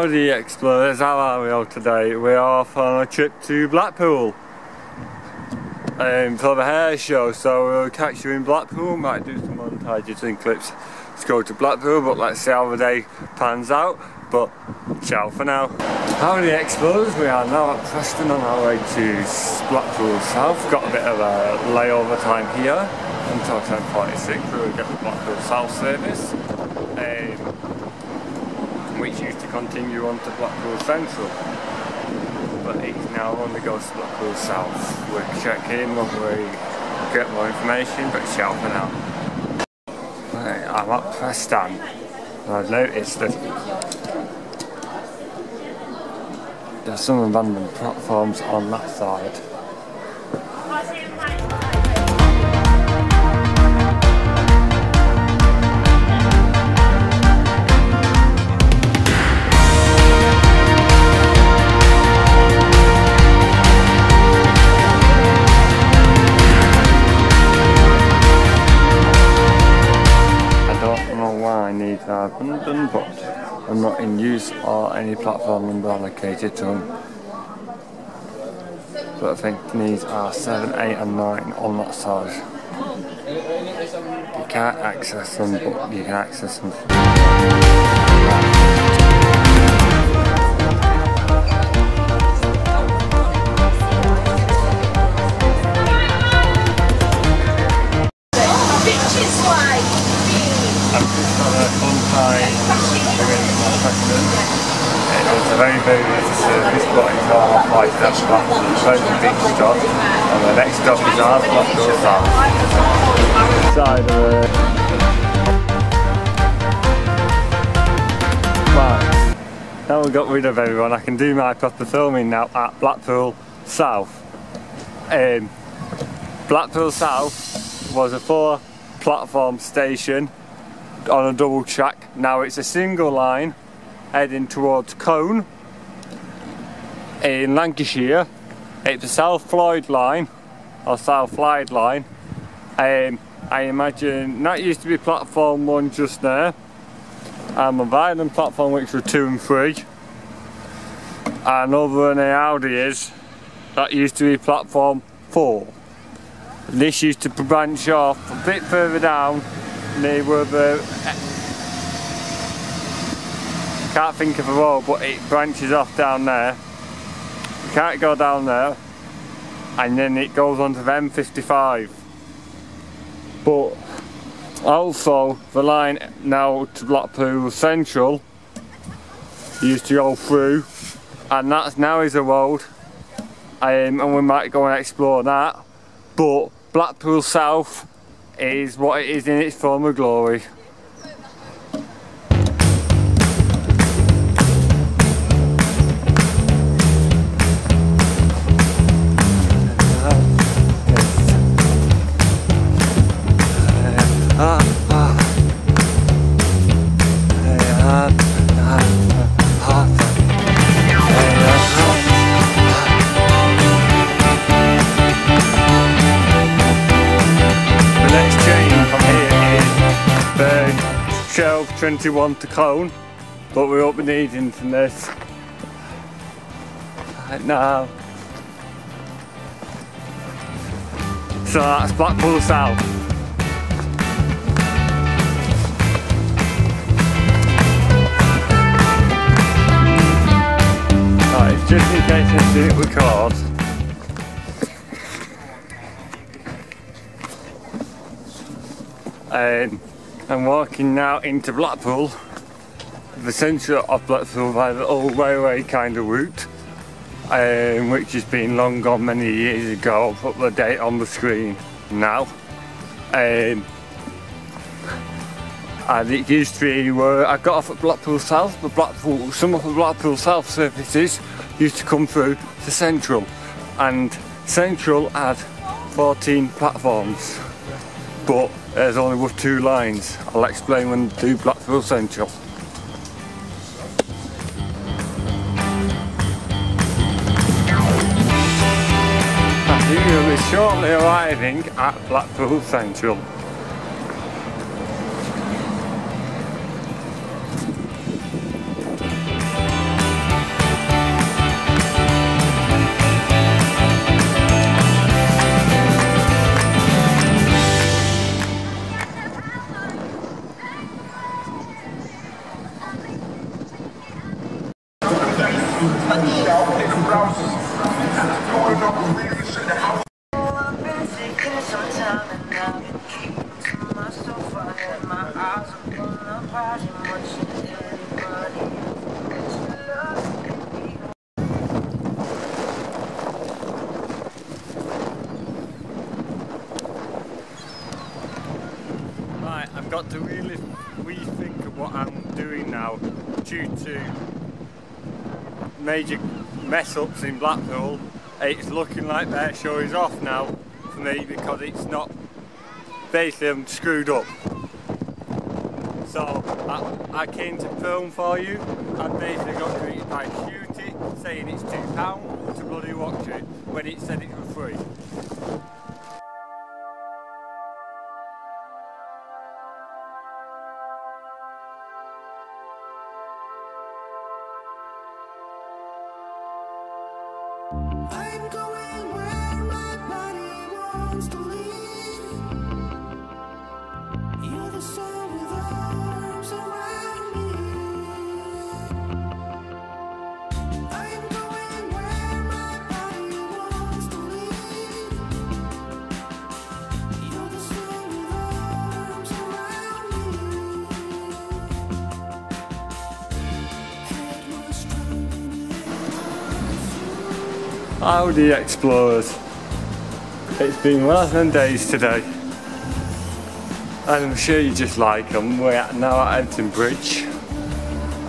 Howdy explorers, how are we all today? We're off on a trip to Blackpool um, for the hair show, so we'll catch you in Blackpool, might do some montages and clips Let's go to Blackpool, but let's see how the day pans out. But ciao for now. Howdy explorers, we are now at Preston on our way to Blackpool South. Got a bit of a layover time here until 10.46 where we get the Blackpool South service. Um, which used to continue on to Blackpool Central. But it now only goes to Blackpool South. We'll check in when we get more information, but ciao for now. Right, I'm at Preston. And I've noticed that there's some random platforms on that side. Abandoned, but I'm not in use or any platform number allocated to them. But I think these are 7, 8 and 9 on that side. You can't access them, but you can access them. Very, very busy service, but it's all like that Blackpool. So it's a big stop. And the next stop is our Blackpool South. Side of the... Right. Now we've got rid of everyone, I can do my proper filming now at Blackpool South. Um, Blackpool South was a four platform station on a double track. Now it's a single line heading towards Colne in Lancashire. It's a South Fylde line or South Fylde line. Um, I imagine that used to be platform one just there. And the Violent platform which were two and three. And over in the Audi is, that used to be platform four. This used to branch off a bit further down near where the can't think of a road but it branches off down there. You can't go down there and then it goes on to the M55 but also the line now to Blackpool Central used to go through and that's now is a road um, and we might go and explore that. But Blackpool South is what it is in its former glory. 21 to Colne, but we won't be needing from this right now. So that's Blackpool South. Right, just in case I didn't record, Um, I'm walking now into Blackpool, the centre of Blackpool by the old railway kind of route, um, which has been long gone many years ago. I'll put the date on the screen now. Um, and it used to be where I got off at Blackpool South, but Blackpool, some of the Blackpool South services used to come through to Central, and Central had 14 platforms but there's only with two lines. I'll explain when to do Blackpool Central. I think you'll be shortly arriving at Blackpool Central. Got to really rethink what I'm doing now due to major mess ups in Blackpool. It's looking like their show is off now for me because it's not basically I'm screwed up. So I, I came to film for you. I basically got greeted by Cutie saying it's two pound to bloody watch it when it said it was free. I'm going Audi Explorers. It's been one of them days today. And I'm sure you just like them. We're at, now at Hebden Bridge.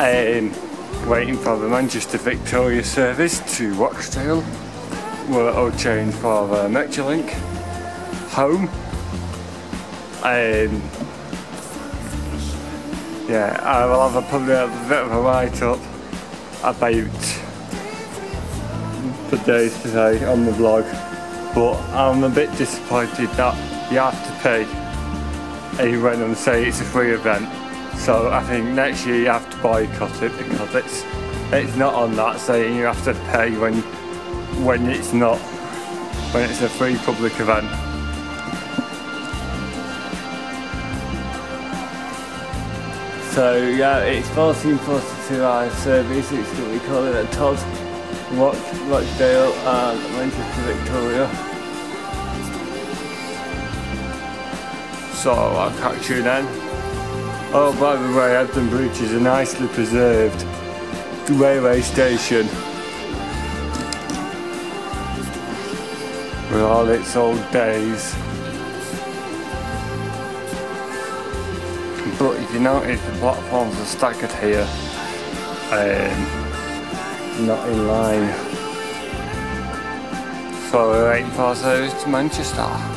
Um, waiting for the Manchester Victoria service to Rochdale. We're all change for the Metrolink home. Um, yeah, I will have a, probably a bit of a write up about the days today on the vlog but I'm a bit disappointed that you have to pay even and say it's a free event. So I think next year you have to boycott it because it's it's not on that saying you have to pay when when it's not when it's a free public event. So yeah it's 1442 hour service it's what we call it a Todd Rochdale and Manchester Victoria. So I'll catch you then. Oh, by the way, Hebden Bridge is a nicely preserved railway station with all its old days. But if you notice, the platforms are staggered here. Um, not in line. So we're waiting for to Manchester.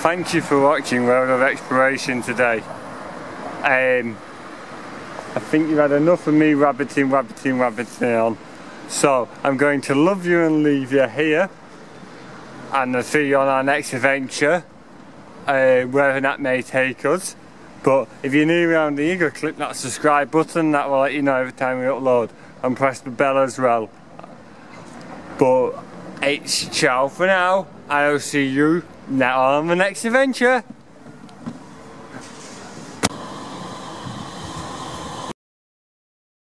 Thank you for watching World of Xploration today. Um, I think you've had enough of me rabbiting, rabbiting, rabbiting on. So I'm going to love you and leave you here. And I'll see you on our next adventure, uh, wherever that may take us. But if you're new around here, go click that subscribe button, that will let you know every time we upload. And press the bell as well. But it's ciao for now. I'll see you now on the next adventure.